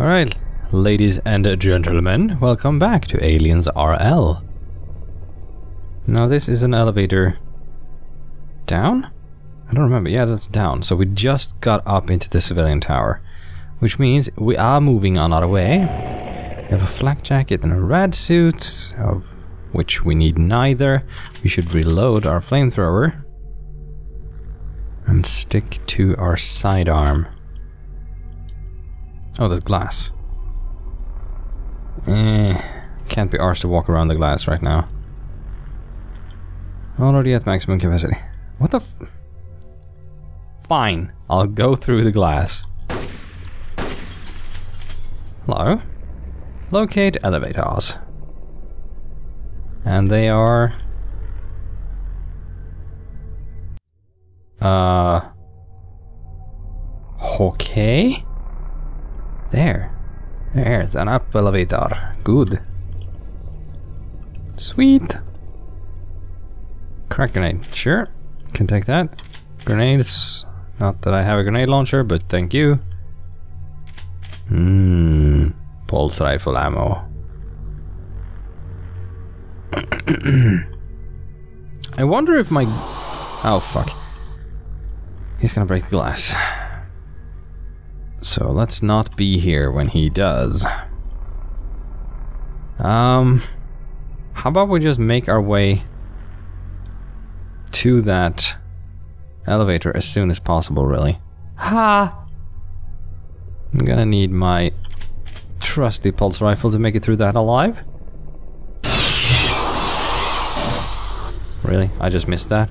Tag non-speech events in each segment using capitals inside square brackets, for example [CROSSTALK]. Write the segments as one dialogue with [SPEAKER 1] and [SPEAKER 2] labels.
[SPEAKER 1] Alright, ladies and gentlemen, welcome back to Aliens RL. Now this is an elevator down? I don't remember. Yeah, that's down. So we just got up into the civilian tower, which means we are moving on our way. We have a flak jacket and a red suit, of which we need neither. We should reload our flamethrower and stick to our sidearm. Oh, there's glass. Eh, can't be arsed to walk around the glass right now. Already at maximum capacity. What the Fine, I'll go through the glass. Hello? Locate elevators. And they are... Uh... Okay? There. There's an up elevator. Good. Sweet. Crack grenade. Sure. Can take that. Grenades. Not that I have a grenade launcher, but thank you. Hmm. Pulse rifle ammo. [CLEARS THROAT] I wonder if my... Oh, fuck. He's gonna break the glass. So let's not be here when he does. Um... How about we just make our way to that elevator as soon as possible, really. Ha! I'm gonna need my trusty pulse rifle to make it through that alive. Really? I just missed that?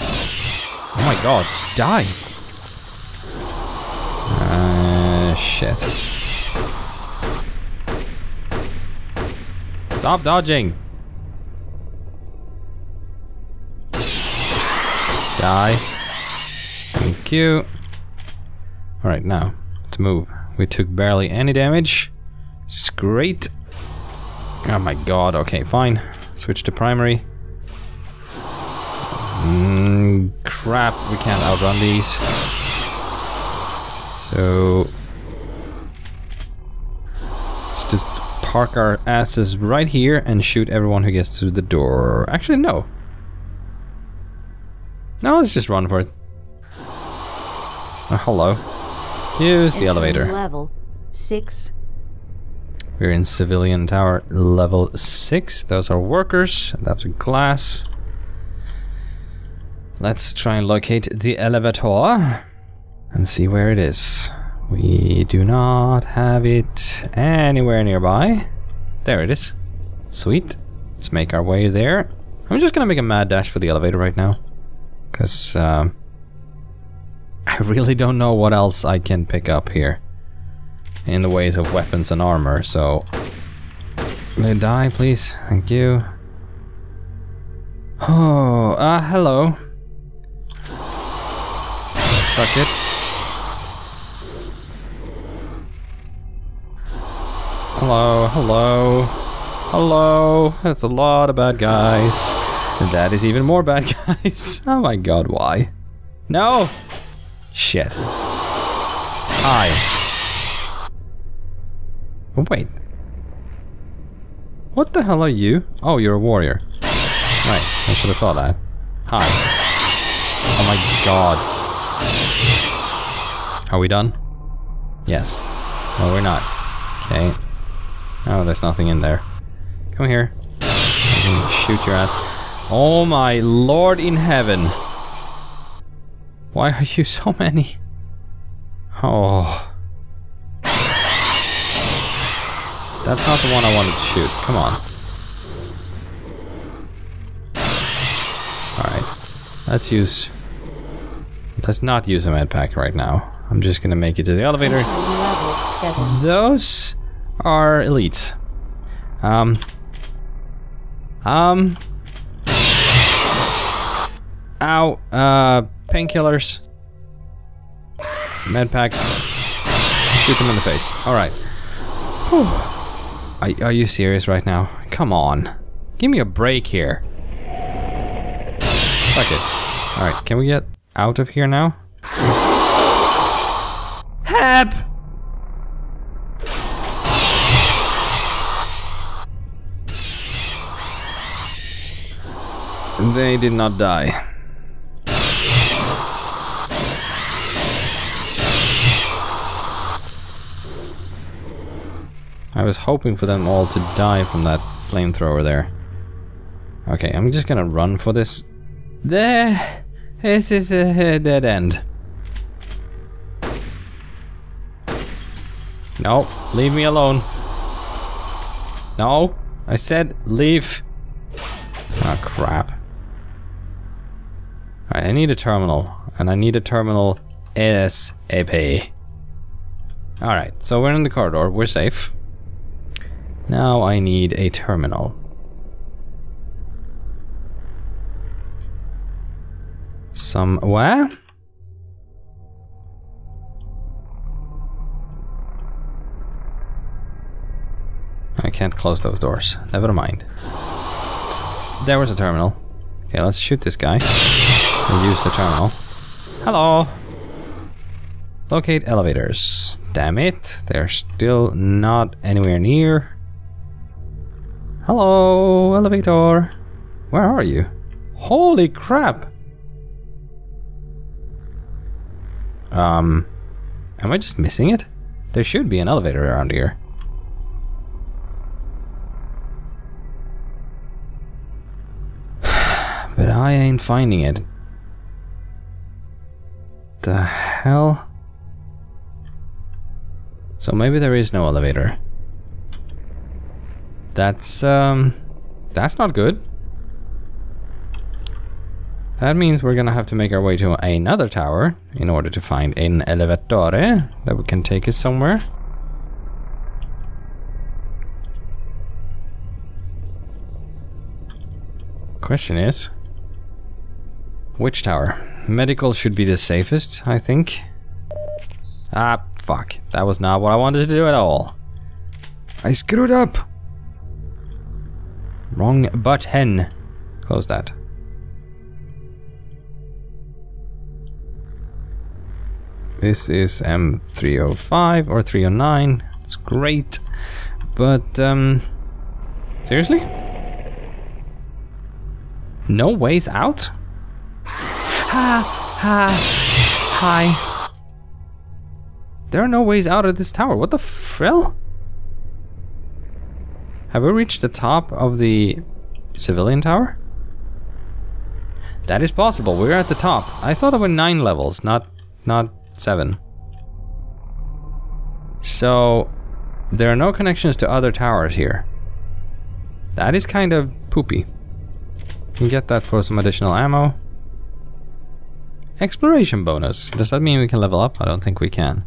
[SPEAKER 1] Oh my god, just die! Shit. Stop dodging! Die. Thank you. Alright, now, let's move. We took barely any damage. This is great. Oh my god, okay, fine. Switch to primary. Mm, crap, we can't outrun these. So... park our asses right here and shoot everyone who gets through the door. Actually, no. No, let's just run for it. Oh, hello. Use the elevator.
[SPEAKER 2] Level 6.
[SPEAKER 1] We're in civilian tower level 6. Those are workers. That's a glass. Let's try and locate the elevator and see where it is. We do not have it anywhere nearby. There it is. Sweet. Let's make our way there. I'm just gonna make a mad dash for the elevator right now. Because, um, I really don't know what else I can pick up here. In the ways of weapons and armor, so... May die, please? Thank you. Oh, ah, uh, hello. Suck it. Hello, hello. Hello. That's a lot of bad guys. And that is even more bad [LAUGHS] guys. oh my god, why? No! Shit. Hi. Oh, wait. What the hell are you? Oh, you're a warrior. Right, I should have thought that. Hi. Oh my god. Are we done? Yes. No, we're not. Okay. Oh, there's nothing in there. Come here. Shoot your ass. Oh my lord in heaven. Why are you so many? Oh. That's not the one I wanted to shoot. Come on. Alright. Let's use... Let's not use a med pack right now. I'm just gonna make it to the elevator. Those are elites. Um... Um... Ow. Uh, painkillers. Med packs. Shoot them in the face. Alright. Are, are you serious right now? Come on. Give me a break here. Suck it. Alright, can we get out of here now? Help! They did not die. I was hoping for them all to die from that flamethrower there. Okay, I'm just gonna run for this. There! This is a dead end. No, leave me alone. No, I said leave. Oh crap. Alright, I need a terminal. And I need a terminal ASAP. Alright, so we're in the corridor, we're safe. Now I need a terminal. Somewhere? I can't close those doors. Never mind. There was a terminal. Okay, let's shoot this guy. And use the terminal. Hello! Locate elevators. Damn it, they're still not anywhere near. Hello, elevator. Where are you? Holy crap! Um, am I just missing it? There should be an elevator around here. [SIGHS] but I ain't finding it. The hell? So maybe there is no elevator. That's, um, that's not good. That means we're gonna have to make our way to another tower in order to find an elevatore that we can take us somewhere. Question is, which tower? Medical should be the safest, I think. Ah, fuck. That was not what I wanted to do at all. I screwed up. Wrong button. Close that. This is M305 or 309. It's great. But, um... Seriously? No ways out? Ha! Ha! Hi. There are no ways out of this tower. What the frill? Have we reached the top of the civilian tower? That is possible. We're at the top. I thought there were nine levels, not not seven. So there are no connections to other towers here. That is kind of poopy. Can get that for some additional ammo. Exploration bonus. Does that mean we can level up? I don't think we can.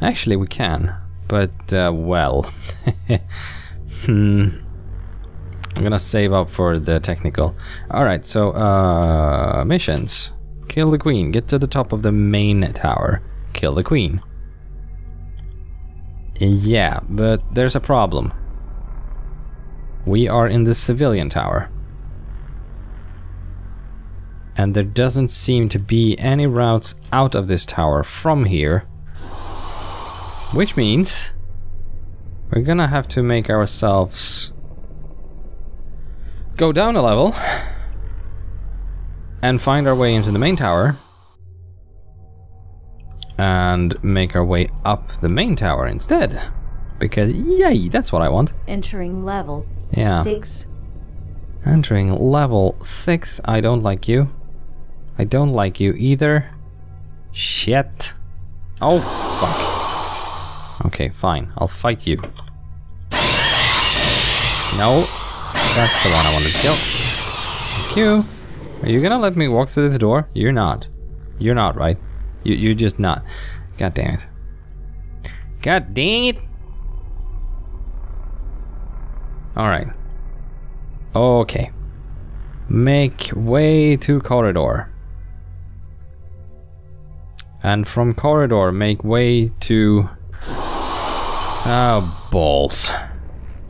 [SPEAKER 1] Actually, we can. But, uh, well. [LAUGHS] hmm. I'm gonna save up for the technical. Alright, so, uh, missions. Kill the queen. Get to the top of the main tower. Kill the queen. Yeah, but there's a problem. We are in the civilian tower. And there doesn't seem to be any routes out of this tower from here. Which means we're gonna have to make ourselves go down a level and find our way into the main tower and make our way up the main tower instead. Because, yay, that's what I want.
[SPEAKER 2] Entering level
[SPEAKER 1] Yeah.
[SPEAKER 2] 6.
[SPEAKER 1] Entering level 6. I don't like you. I don't like you either. Shit. Oh, fuck. Okay, fine. I'll fight you. No. That's the one I wanted to kill. Thank you. Are you gonna let me walk through this door? You're not. You're not, right? You, you're just not. God damn it. God dang it. Alright. Okay. Make way to corridor. And from corridor, make way to... Oh, balls.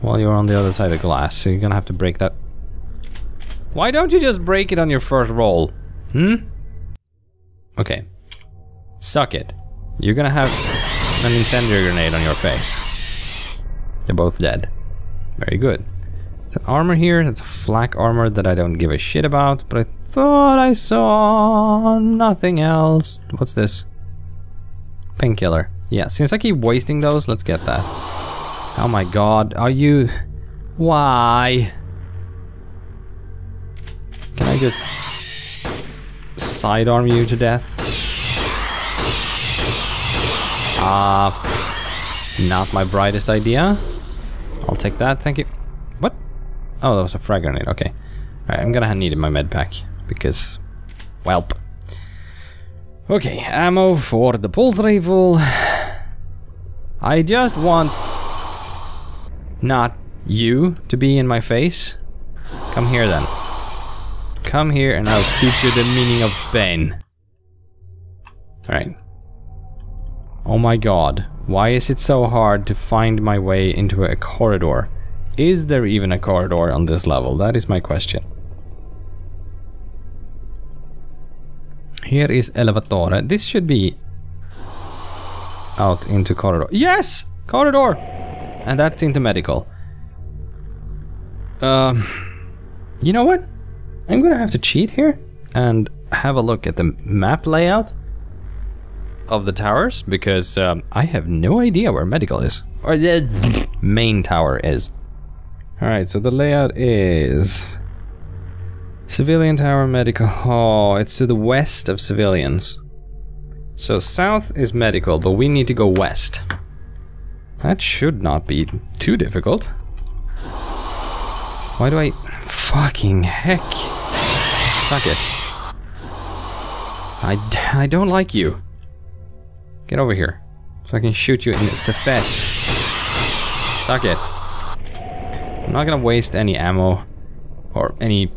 [SPEAKER 1] Well, you're on the other side of glass, so you're gonna have to break that. Why don't you just break it on your first roll? Hmm? Okay. Suck it. You're gonna have an incendiary grenade on your face. They're both dead. Very good. There's an armor here. That's a flak armor that I don't give a shit about, but I thought I saw nothing else. What's this? Painkiller. Yeah, since I keep wasting those, let's get that. Oh my god, are you... Why? Can I just sidearm you to death? Ah, uh, not my brightest idea. I'll take that, thank you. What? Oh, that was a frag grenade, okay. Alright, I'm gonna need my med pack, because... Welp. Okay, ammo for the pulse rifle. I just want... Not you to be in my face. Come here then. Come here and I'll teach you the meaning of pain. Alright. Oh my god. Why is it so hard to find my way into a corridor? Is there even a corridor on this level? That is my question. Here is Elevatore. This should be out into corridor. Yes! Corridor! And that's into medical. Um, you know what? I'm gonna have to cheat here and have a look at the map layout of the towers because um, I have no idea where medical is or the main tower is. All right, so the layout is civilian tower, medical. Oh, it's to the west of civilians. So south is medical, but we need to go west. That should not be too difficult. Why do I... Fucking heck. Suck it. I, I don't like you. Get over here. So I can shoot you in the face. Suck it. I'm not gonna waste any ammo or any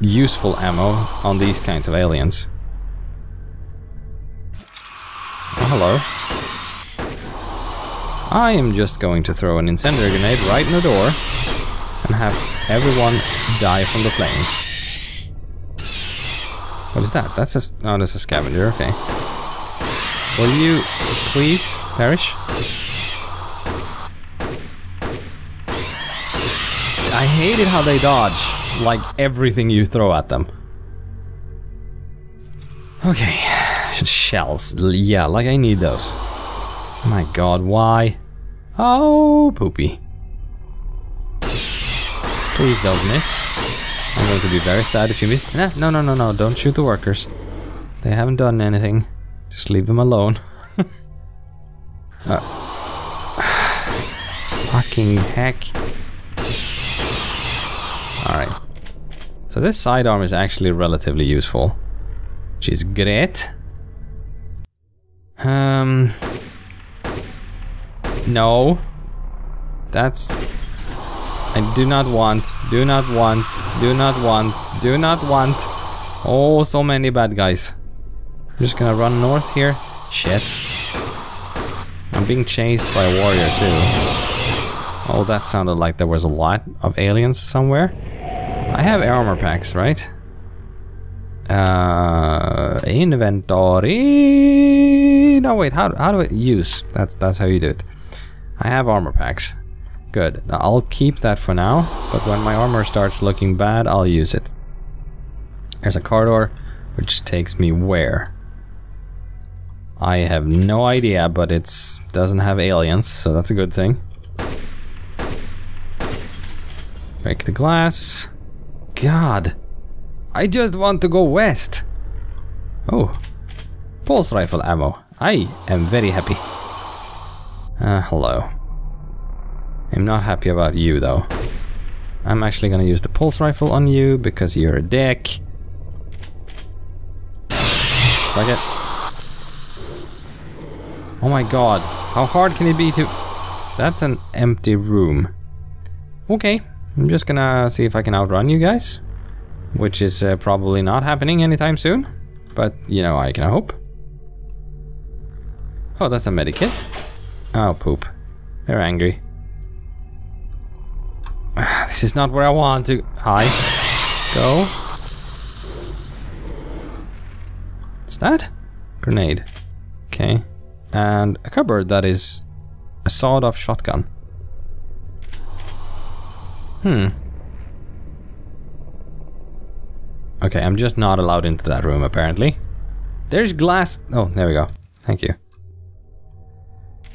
[SPEAKER 1] useful ammo on these kinds of aliens. Oh, hello. I am just going to throw an incendiary grenade right in the door and have everyone die from the flames. What is that? That's a... Oh, that's a scavenger, okay. Will you please perish? I hated how they dodge, like everything you throw at them. Okay, shells. Yeah, like I need those. My god, why? Oh, poopy. Please don't miss. I'm going to be very sad if you miss. Nah, no, no, no, no, don't shoot the workers. They haven't done anything. Just leave them alone. [LAUGHS] uh. [SIGHS] Fucking heck. Alright. So this sidearm is actually relatively useful. Which is great. Um... No. That's... I do not want, do not want, do not want, do not want. Oh, so many bad guys. I'm just gonna run north here. Shit. I'm being chased by a warrior too. Oh, that sounded like there was a lot of aliens somewhere. I have armor packs, right? Uh, inventory. No, wait. How how do I use? That's that's how you do it. I have armor packs. Good. I'll keep that for now. But when my armor starts looking bad, I'll use it. There's a corridor, which takes me where? I have no idea, but it doesn't have aliens, so that's a good thing. Break the glass. God. I just want to go west. Oh. Pulse rifle ammo. I am very happy. Uh, hello. I'm not happy about you, though. I'm actually gonna use the pulse rifle on you, because you're a dick. Suck it. Oh my god. How hard can it be to... That's an empty room. Okay. I'm just gonna see if I can outrun you guys. Which is uh, probably not happening anytime soon. But, you know, I can hope. Oh, that's a medikit. Oh, poop. They're angry. This is not where I want to... Hi. Go. What's that? Grenade. Okay. And a cupboard that is a sawed-off shotgun. Hmm. Okay, I'm just not allowed into that room apparently. There's glass. Oh, there we go. Thank you.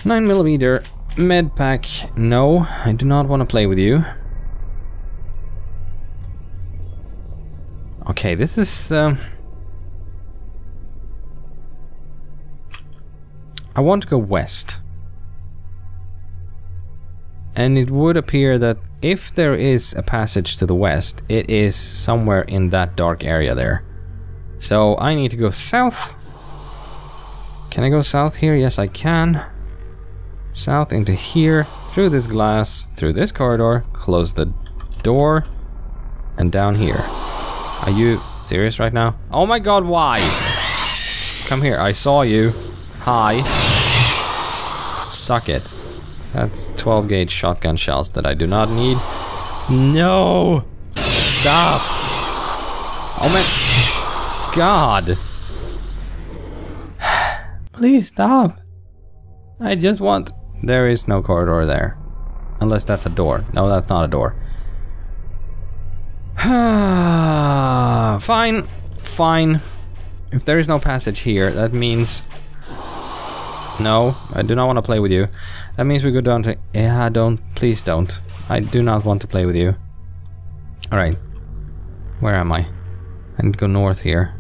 [SPEAKER 1] 9mm med pack. No, I do not want to play with you. Okay, this is... Um, I want to go west. And it would appear that if there is a passage to the west, it is somewhere in that dark area there. So I need to go south. Can I go south here? Yes, I can. South into here, through this glass, through this corridor, close the door, and down here. Are you serious right now? Oh my god, why? Come here, I saw you. Hi. Suck it. That's 12 gauge shotgun shells that I do not need. No! Stop! Oh my god! [SIGHS] Please stop! I just want... There is no corridor there. Unless that's a door. No, that's not a door. [SIGHS] fine. Fine. If there is no passage here, that means... No, I do not want to play with you. That means we go down to... Yeah, don't. Please don't. I do not want to play with you. Alright. Where am I? I need to go north here.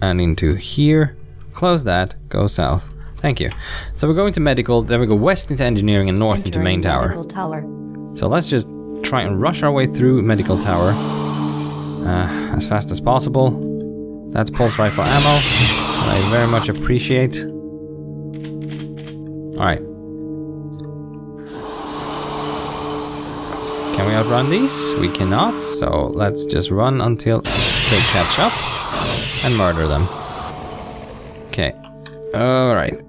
[SPEAKER 1] And into here. Close that. Go south. Thank you. So we're going to medical, then we go west into engineering and north into main tower.
[SPEAKER 2] tower.
[SPEAKER 1] So let's just try and rush our way through medical tower uh, as fast as possible. That's pulse rifle ammo, I very much appreciate. Alright. Can we outrun these? We cannot, so let's just run until they catch up and murder them. Okay. Alright.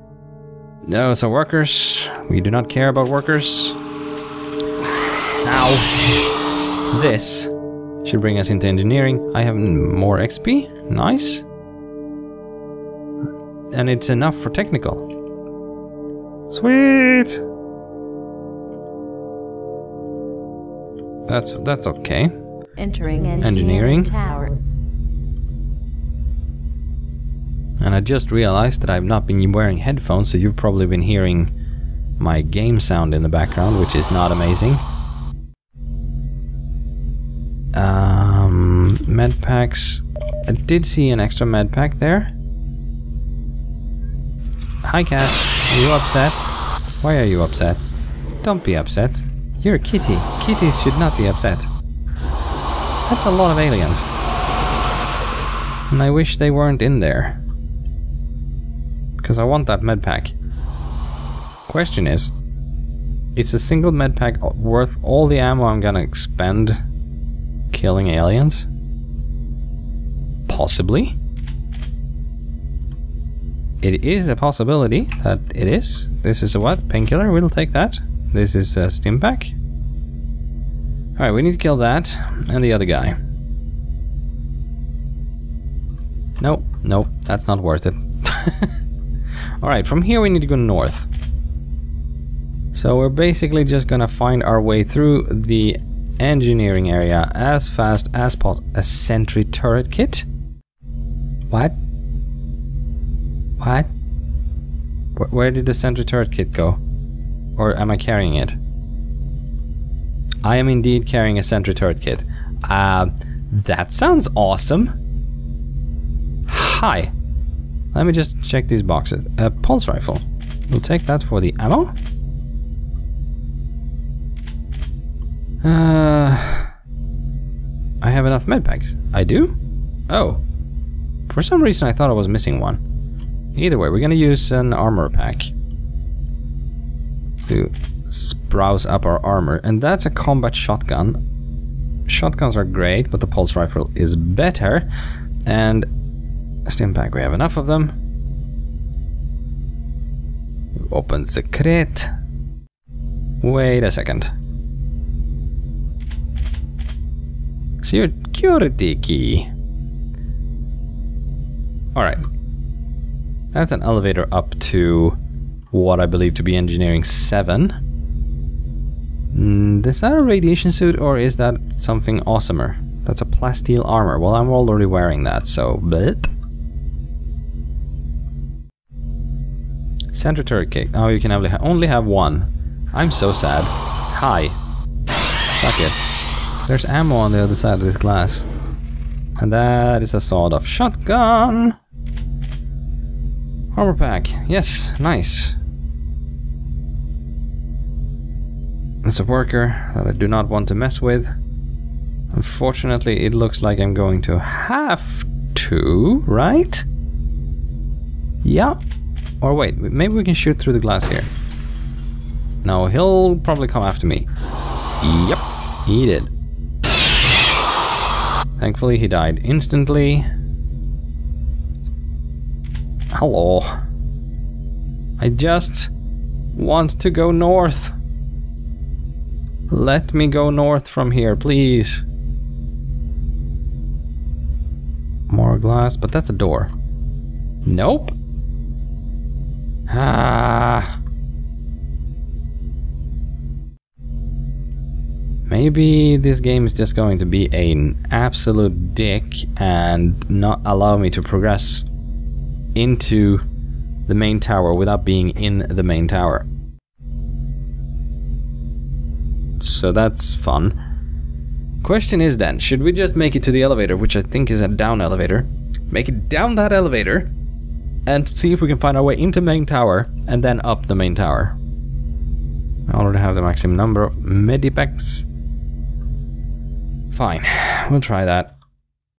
[SPEAKER 1] No, so workers. We do not care about workers. Now, this should bring us into engineering. I have more XP. Nice. And it's enough for technical. Sweet! That's that's okay.
[SPEAKER 2] Entering engineering,
[SPEAKER 1] Engineering.
[SPEAKER 2] tower.
[SPEAKER 1] And I just realized that I've not been wearing headphones, so you've probably been hearing my game sound in the background, which is not amazing. Um, med packs. I did see an extra med pack there. Hi, cat. Are you upset? Why are you upset? Don't be upset. You're a kitty. Kitties should not be upset. That's a lot of aliens. And I wish they weren't in there. Because I want that med pack. Question is, is a single med pack worth all the ammo I'm gonna expend killing aliens? Possibly. It is a possibility that it is. This is a what? Painkiller? We'll take that. This is a stim pack. Alright, we need to kill that and the other guy. Nope, nope, that's not worth it. [LAUGHS] Alright, from here we need to go north. So we're basically just gonna find our way through the engineering area as fast as possible. A sentry turret kit? What? What? Wh- where did the sentry turret kit go? Or am I carrying it? I am indeed carrying a sentry turret kit. Uh, that sounds awesome. Hi. Let me just check these boxes. A pulse rifle. We'll take that for the ammo. Uh, I have enough med packs. I do? Oh. For some reason I thought I was missing one. Either way, we're gonna use an armor pack to sprouse up our armor. And that's a combat shotgun. Shotguns are great, but the pulse rifle is better. And stim pack, we have enough of them. Open secret. Wait a second. Security key. Alright. That's an elevator up to what I believe to be engineering 7. Mm, is that a radiation suit or is that something awesomer? That's a plasteel armor. Well, I'm already wearing that, so... But... Sentry turret kit. Oh, you can only, ha only have one. I'm so sad. Hi. Suck it. There's ammo on the other side of this glass. And that is a sawed-off shotgun. Armor pack. Yes, nice. It's a worker that I do not want to mess with. Unfortunately, it looks like I'm going to have to, right? Yeah. Or wait, maybe we can shoot through the glass here. No, he'll probably come after me. Yep, he did. Thankfully, he died instantly. Hello. I just want to go north. Let me go north from here, please. More glass, but that's a door. Nope. Ah. Maybe this game is just going to be an absolute dick and not allow me to progress into the main tower without being in the main tower. So that's fun. Question is then, should we just make it to the elevator, which I think is a down elevator, make it down that elevator, and see if we can find our way into main tower, and then up the main tower. I already have the maximum number of medipacks. Fine, we'll try that.